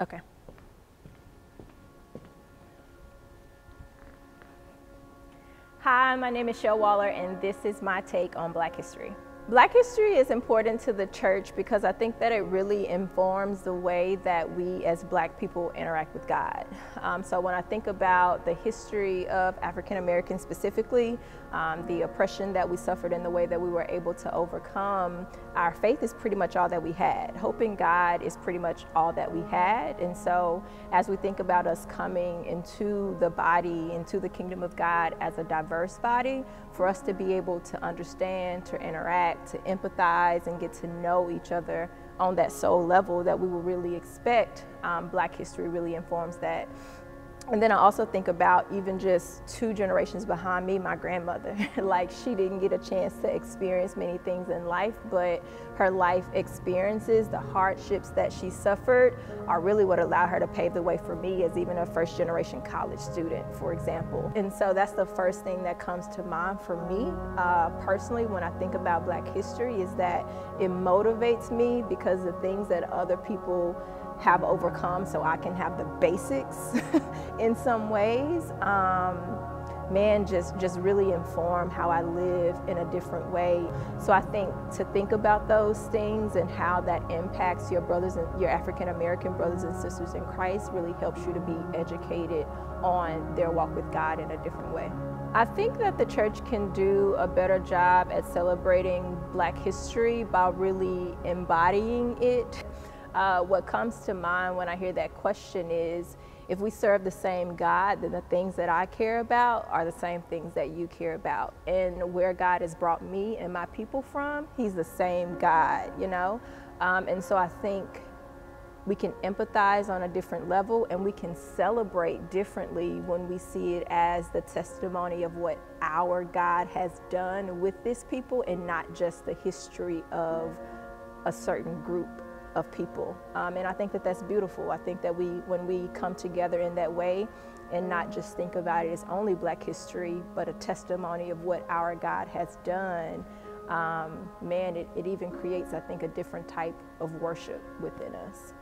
Okay. Hi, my name is Shell Waller, and this is my take on Black history. Black history is important to the church because I think that it really informs the way that we as black people interact with God. Um, so when I think about the history of African Americans specifically, um, the oppression that we suffered and the way that we were able to overcome, our faith is pretty much all that we had. Hoping God is pretty much all that we had. And so as we think about us coming into the body, into the kingdom of God as a diverse body, for us to be able to understand, to interact, to empathize and get to know each other on that soul level that we will really expect. Um, Black history really informs that. And then I also think about even just two generations behind me, my grandmother. like she didn't get a chance to experience many things in life, but her life experiences, the hardships that she suffered, are really what allowed her to pave the way for me as even a first generation college student, for example. And so that's the first thing that comes to mind for me uh, personally when I think about Black history is that it motivates me because the things that other people have overcome so I can have the basics in some ways. Um, man just just really inform how I live in a different way. So I think to think about those things and how that impacts your brothers and your African American brothers and sisters in Christ really helps you to be educated on their walk with God in a different way. I think that the church can do a better job at celebrating black history by really embodying it. Uh, what comes to mind when I hear that question is if we serve the same God, then the things that I care about are the same things that you care about. And where God has brought me and my people from, He's the same God, you know? Um, and so I think we can empathize on a different level and we can celebrate differently when we see it as the testimony of what our God has done with this people and not just the history of a certain group of people. Um, and I think that that's beautiful. I think that we, when we come together in that way and not just think about it as only black history, but a testimony of what our God has done, um, man, it, it even creates, I think, a different type of worship within us.